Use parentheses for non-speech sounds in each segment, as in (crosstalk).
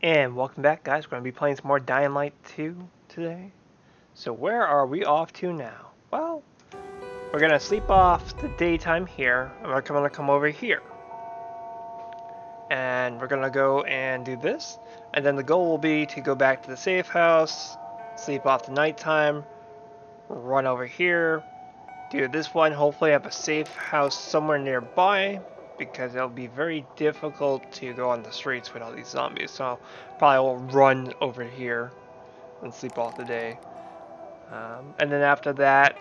And welcome back guys, we're going to be playing some more Dying Light 2 today. So where are we off to now? Well, we're going to sleep off the daytime here, and we're going to come over here. And we're going to go and do this, and then the goal will be to go back to the safe house, sleep off the nighttime, run over here, do this one, hopefully have a safe house somewhere nearby, because it'll be very difficult to go on the streets with all these zombies. So probably will run over here and sleep all the day. Um, and then after that,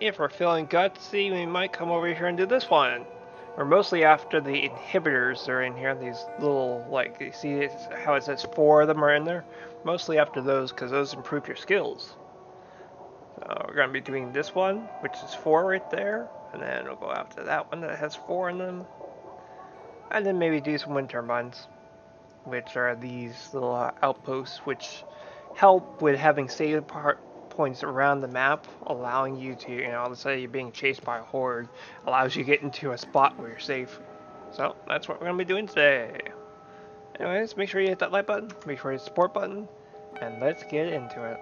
if we're feeling gutsy, we might come over here and do this one. Or mostly after the inhibitors are in here, these little, like, you see how it says four of them are in there? Mostly after those, because those improve your skills. So we're going to be doing this one, which is four right there. And then we'll go after that one that has four in them. And then maybe do some wind turbines, which are these little uh, outposts which help with having save points around the map, allowing you to, you know, let's say you're being chased by a horde, allows you to get into a spot where you're safe. So that's what we're going to be doing today. Anyways, make sure you hit that like button, make sure you hit the support button, and let's get into it.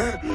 何?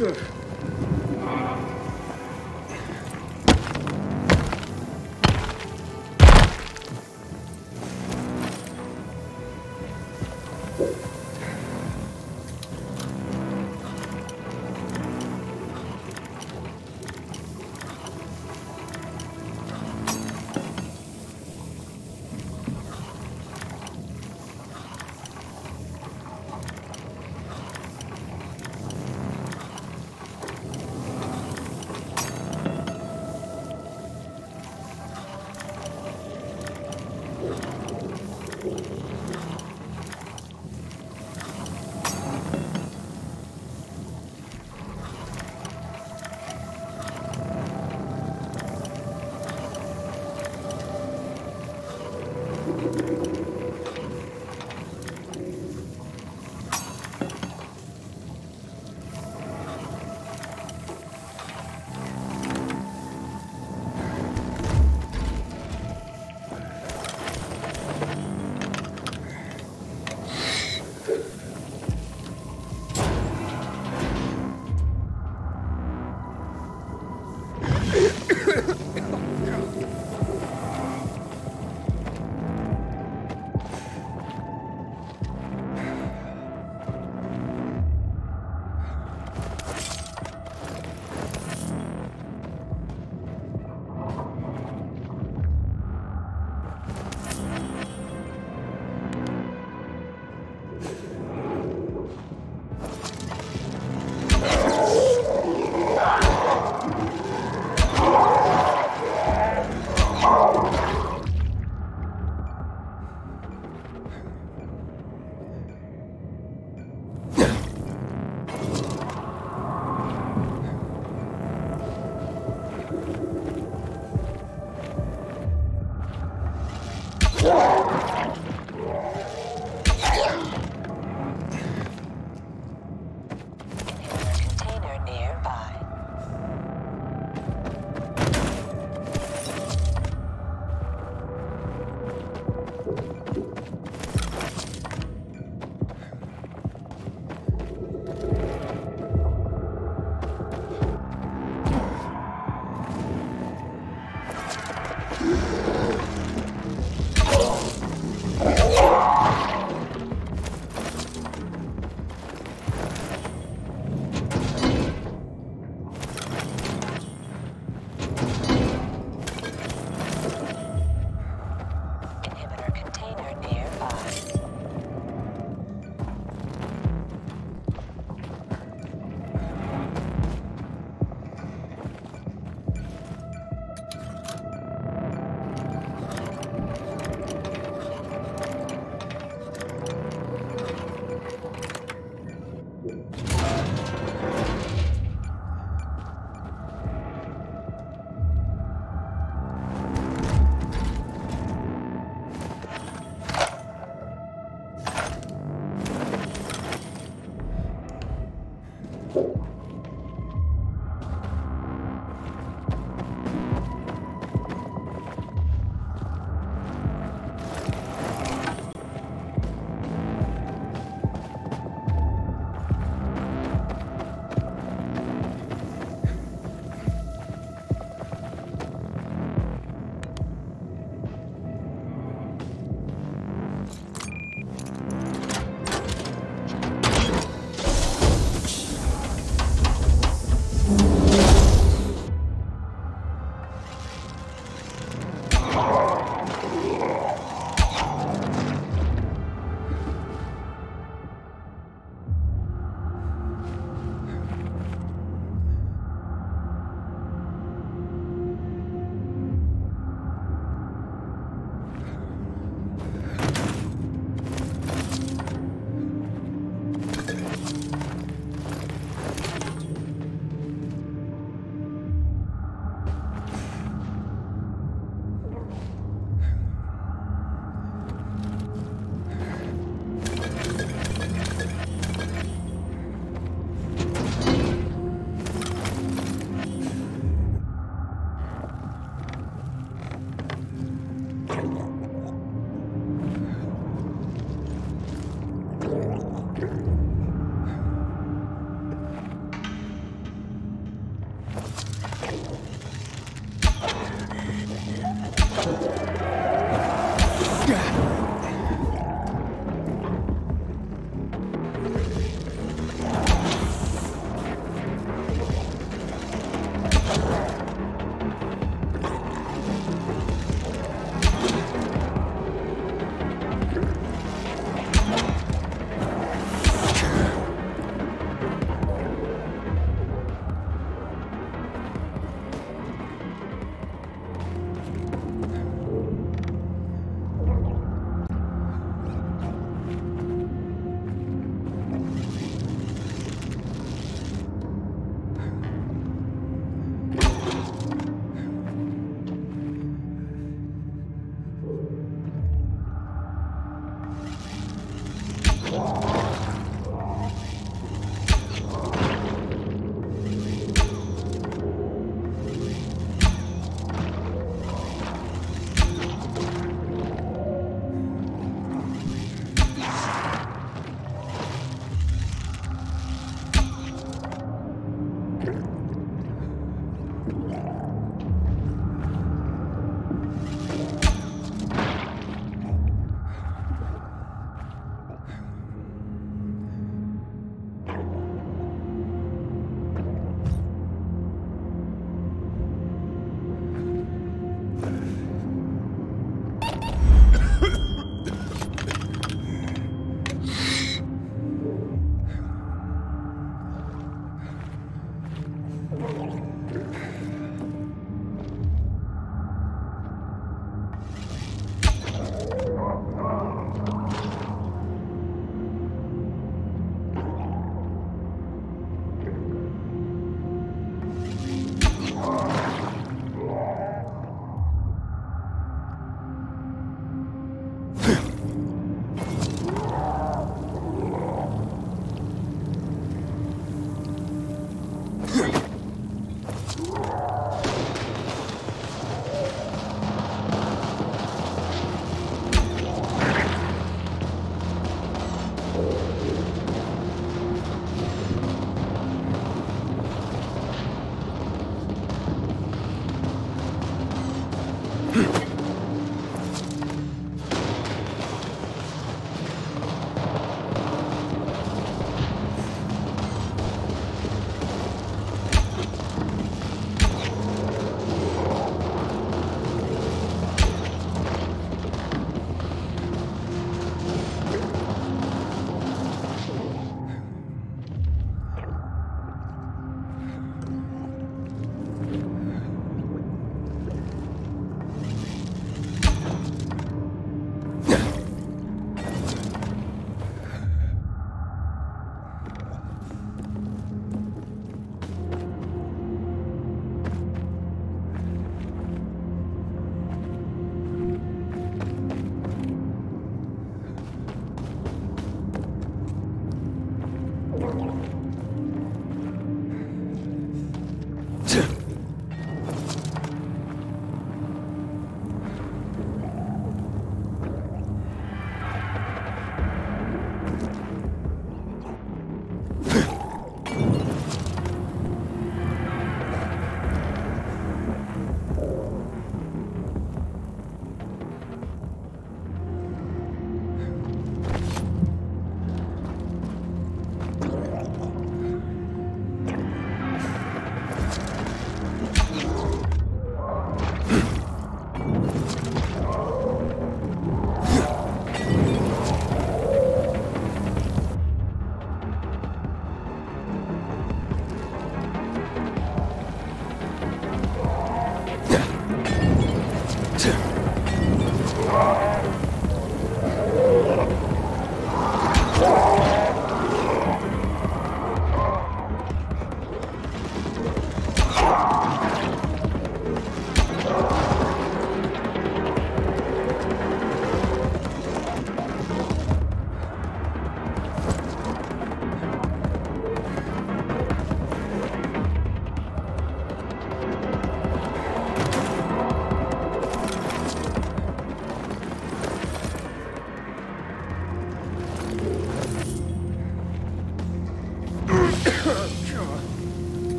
Oh.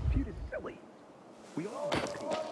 This feud is silly. We all have peace.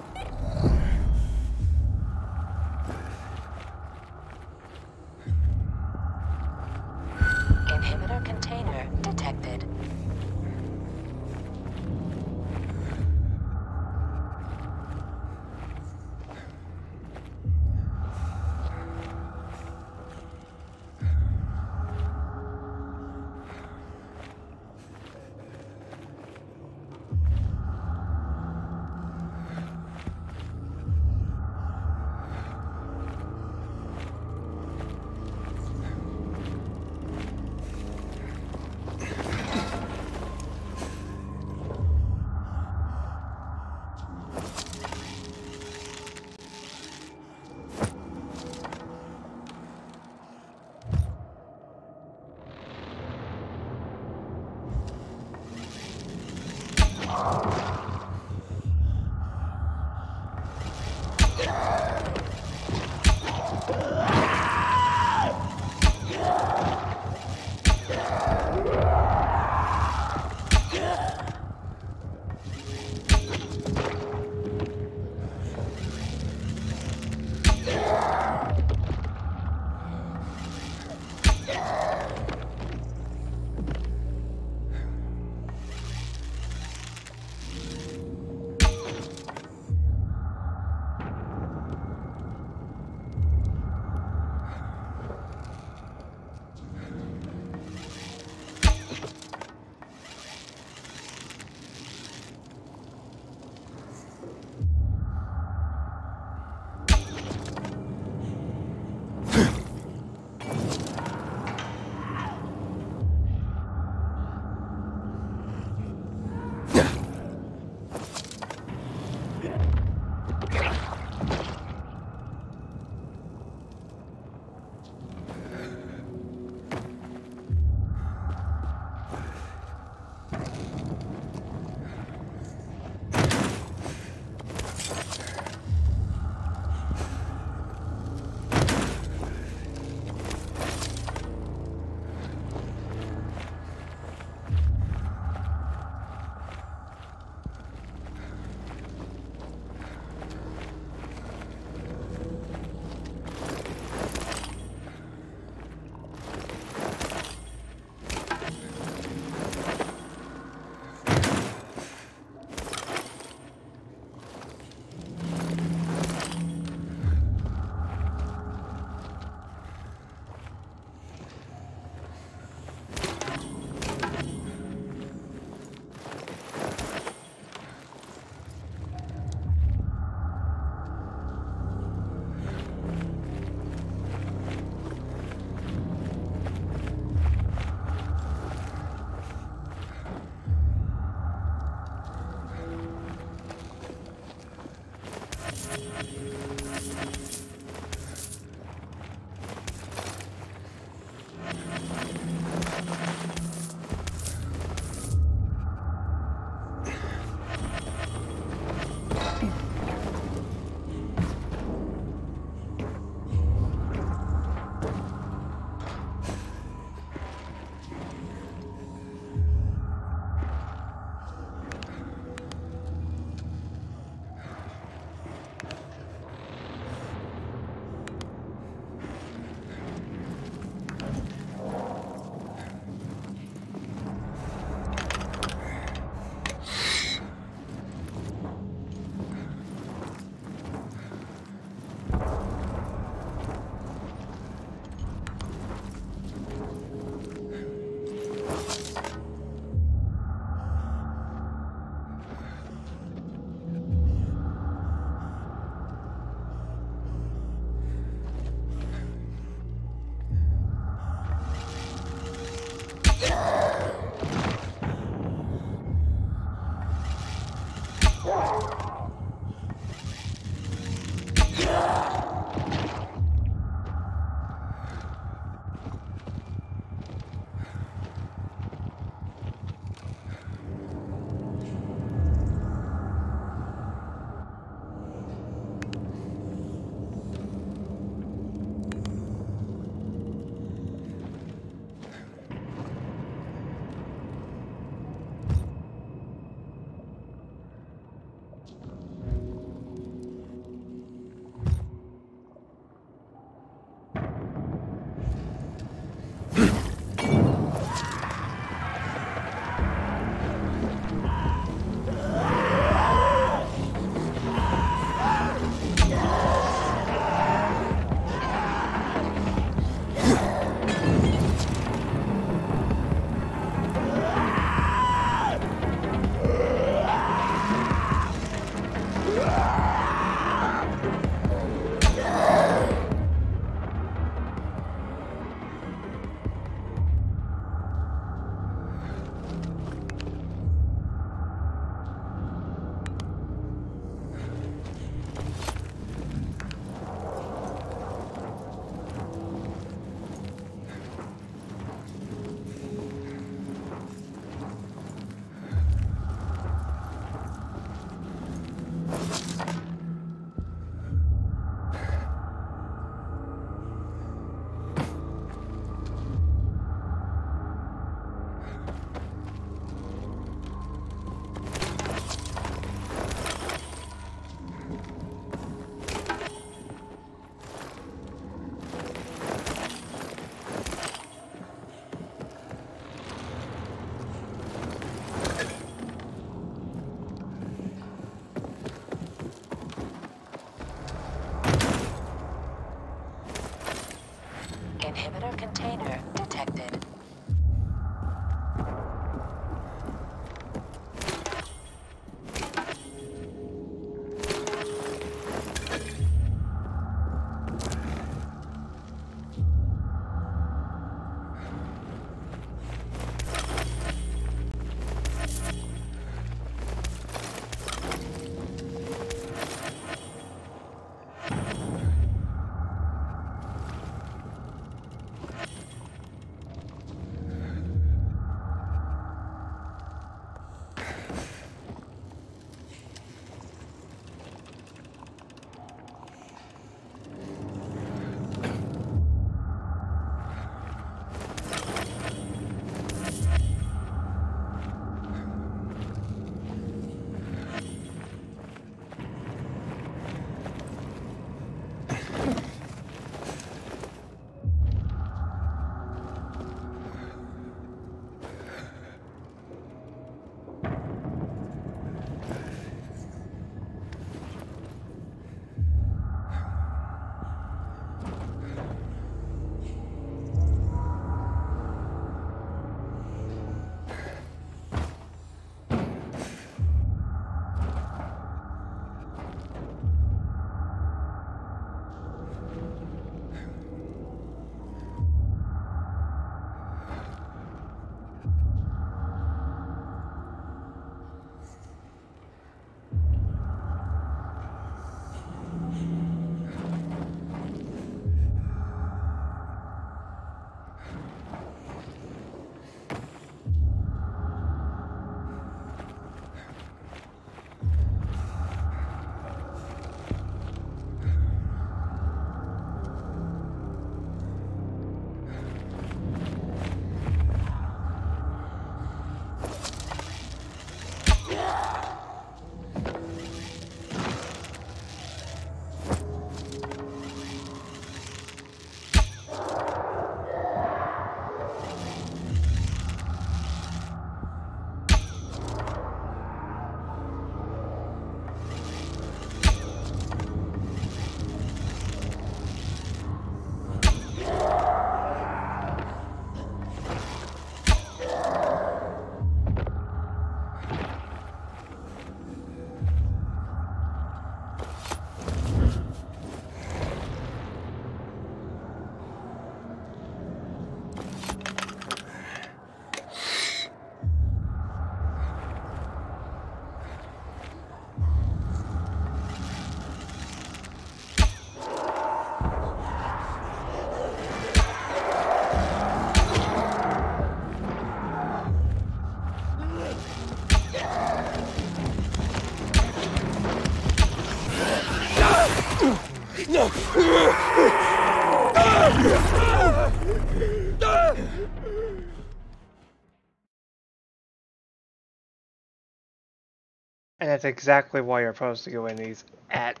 And that's exactly why you're supposed to go in these at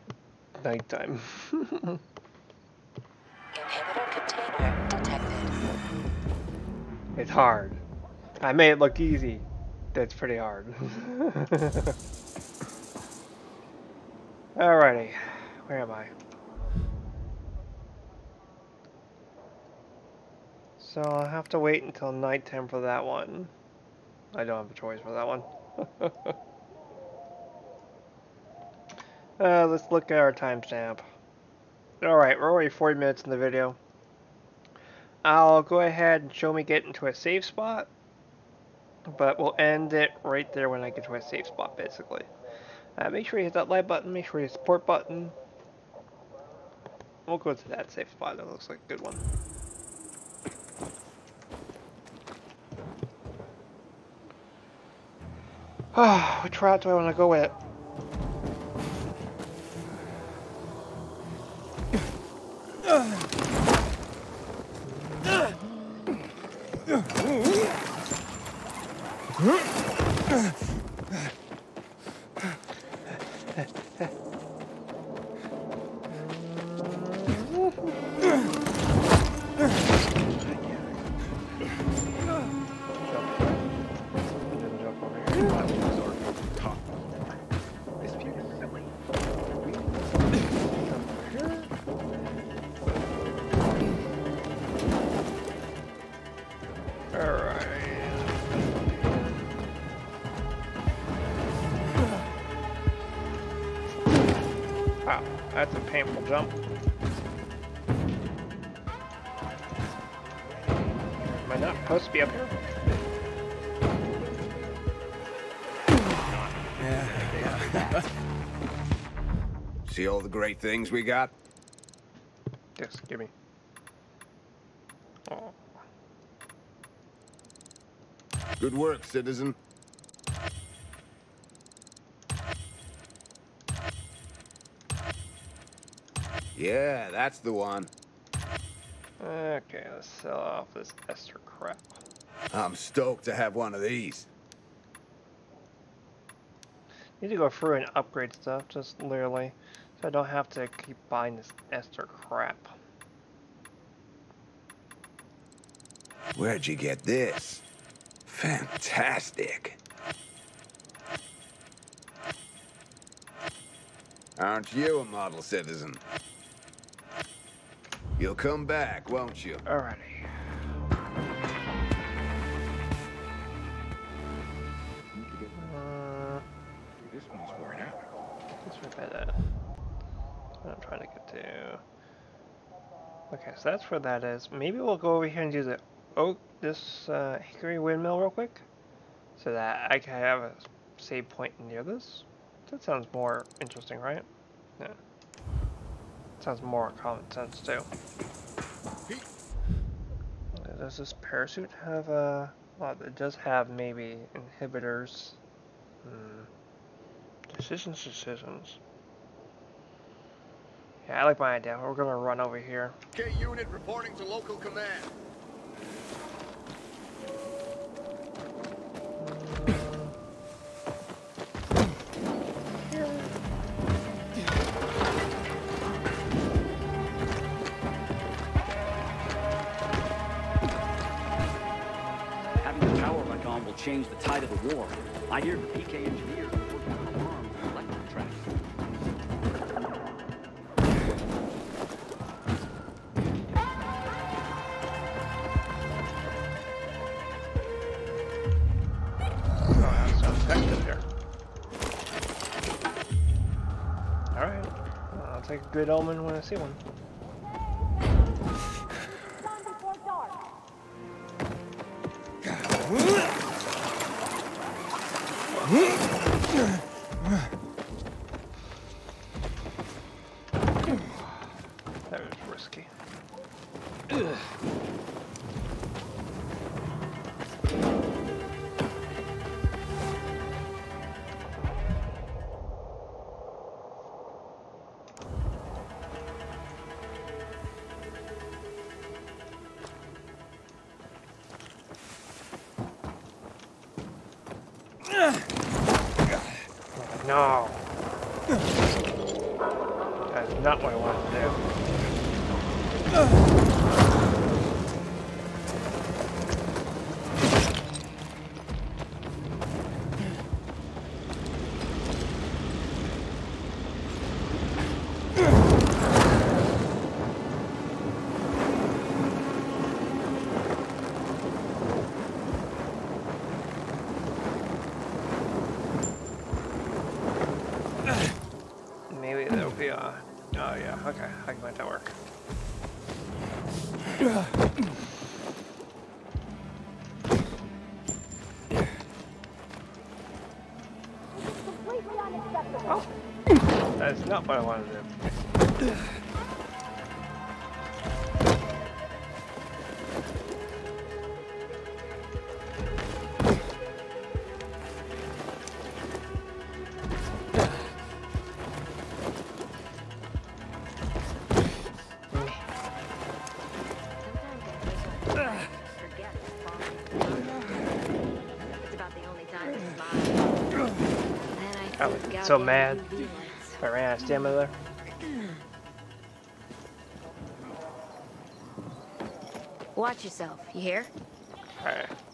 nighttime. (laughs) It's hard. I made it look easy. That's pretty hard. (laughs) Alrighty. Where am I? So I'll have to wait until nighttime for that one. I don't have a choice for that one. (laughs) uh, let's look at our timestamp. Alright, we're already 40 minutes in the video. I'll go ahead and show me get into a safe spot. But we'll end it right there when I get to a safe spot, basically. Uh, make sure you hit that like button, make sure you hit support button. We'll go to that safe spot, that looks like a good one. (sighs) which route do I want to go with? Jump. Didn't that's a painful jump. Am I not supposed to be up here? (laughs) See all the great things we got? Yes, give me. Oh, Good work, citizen. Yeah, that's the one. okay, let's sell off this Esther crap. I'm stoked to have one of these. Need to go through and upgrade stuff, just literally, so I don't have to keep buying this Esther crap. Where'd you get this? Fantastic. Aren't you a model citizen? You'll come back, won't you? Alrighty. Uh, This one's worn out. let's repair that. That's what I'm trying to get to. Okay, so that's where that is. Maybe we'll go over here and do the oak, this uh, hickory windmill real quick, so that I can have a save point near this. That sounds more interesting, right? Yeah. Sounds more common sense too. Does this parachute have a? Well, it does have maybe inhibitors. Hmm. Decisions, decisions. Yeah, I like my idea. We're gonna run over here. K unit reporting to local command. I hear the PK engineer working on arms and electric a good omen when I see one. Not what I not what I wanted to do. Forget It's about the only time I smile. Then I I was think so mad. UV lights. If I ran out of stamina there. Watch yourself, you hear? Alright.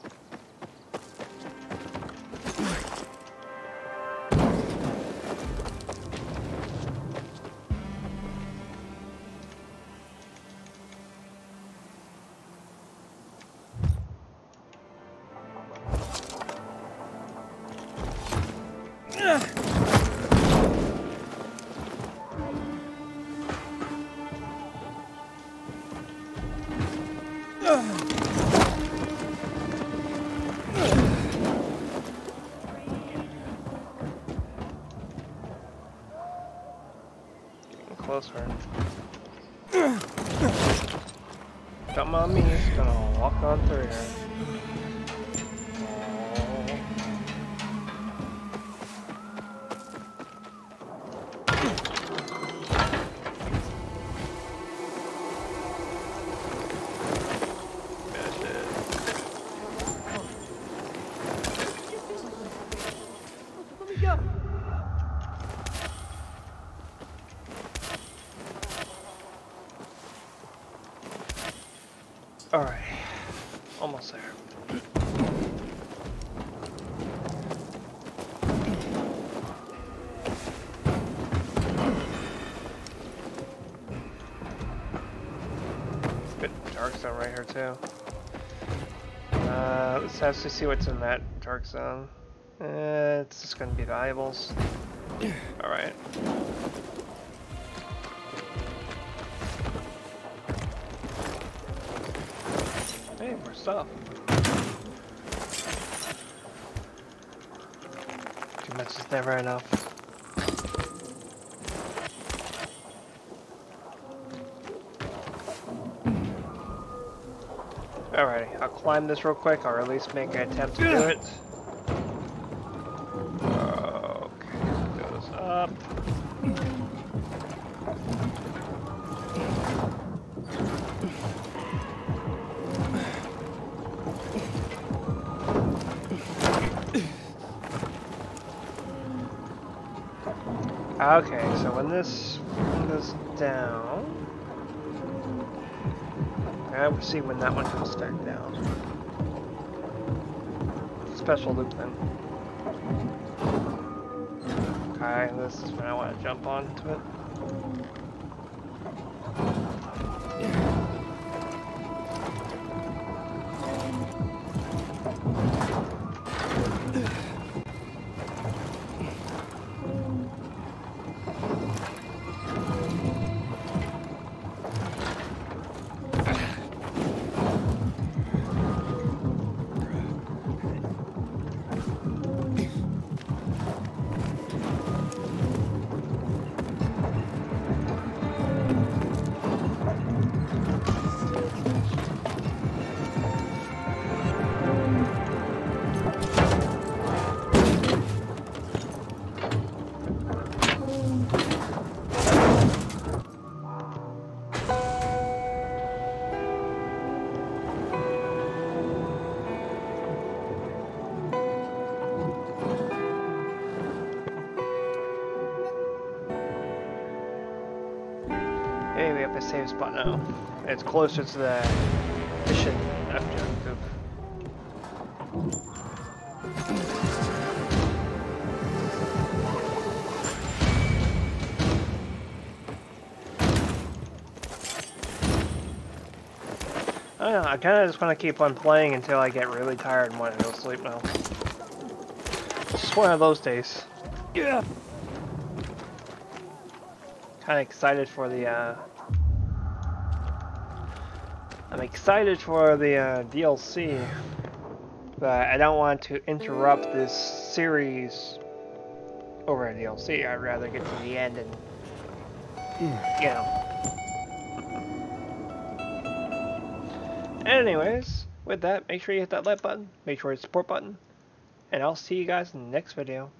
Alright. Almost there. Bit dark zone right here too. Uh, let's actually see what's in that dark zone. Uh, it's just gonna be valuables. Alright. Stuff. Too much is never enough. Alrighty, I'll climb this real quick, or at least make an attempt to do it. See when that one comes back down. Special loop then. Okay, this is when I want to jump onto it. Hey, we have spot now. It's closer to the mission objective. I don't know, I kind of just want to keep on playing until I get really tired and want to go to sleep now. It's just one of those days. Yeah. Kind of excited for the, uh... Excited for the uh, DLC, but I don't want to interrupt this series over a DLC. I'd rather get to the end and, you know. Anyways, with that, make sure you hit that like button, make sure you support button, and I'll see you guys in the next video.